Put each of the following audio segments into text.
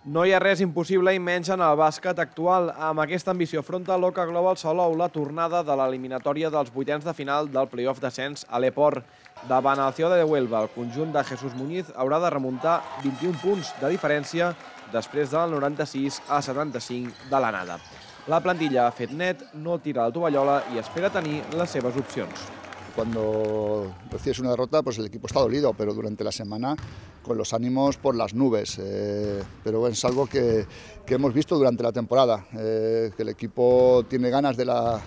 No hi ha res impossible i menys en el bàsquet actual. Amb aquesta ambició fronta l'Oca Global Salou la tornada de l'eliminatòria dels vuitens de final del playoff descens a l'Eport. Davant el Ciudad de Huelva, el conjunt de Jesús Muñiz haurà de remuntar 21 punts de diferència després del 96 a 75 de l'anada. La plantilla ha fet net, no tira la tovallola i espera tenir les seves opcions. Cuando recibes una derrota, pues el equipo está dolido, pero durante la semana con los ánimos por las nubes. Eh, pero es algo que, que, hemos visto durante la temporada, eh, que el equipo tiene ganas de la,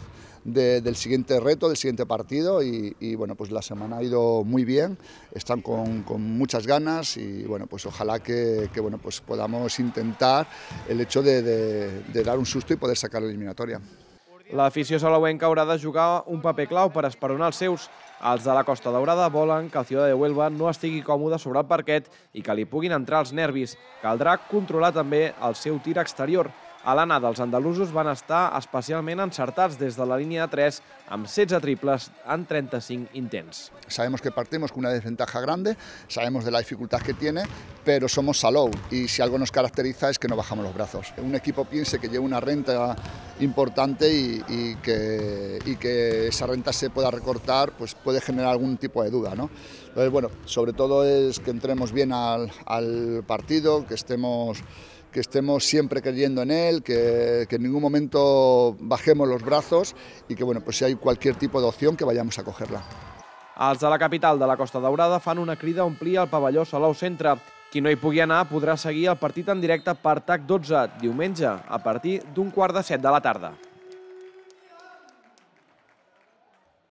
de, del siguiente reto, del siguiente partido y, bueno, pues la semana ha ido muy bien, están con, con muchas ganas y bueno, pues ojalá que, que bueno, pues podamos intentar el hecho de dar un susto y poder sacar la eliminatoria. L'afició salauenca haurà de jugar un paper clau per esperonar els seus. Els de la Costa Daurada volen que el Ciudad de Huelva no estigui còmode sobre el parquet i que li puguin entrar els nervis. Caldrà controlar també el seu tir exterior. A l'anada, els andalusos van estar especialment encertats des de la línia de 3 amb 16 triples en 35 intents. Sabemos que partimos con una desventaja grande, sabemos de la dificultad que tiene, pero somos Salou y si algo nos caracteriza es que no bajamos los brazos. Un equipo piense que lleva una renta importante y, y, que, y que esa renta se pueda recortar, pues puede generar algún tipo de duda. ¿no? Entonces, bueno, sobre todo es que entremos bien al, al partido, que estemos que estemos siempre creyendo en él, que, que, en ningún momento bajemos los brazos y que bueno, pues si hay cualquier tipo de opción que vayamos a cogerla. Els de la capital de la Costa Daurada fan una crida a omplir el pavelló Salou Centre. Qui no hi pugui anar podrà seguir el partit en directe per TAC 12, diumenge, a partir d'un quart de set de la tarda.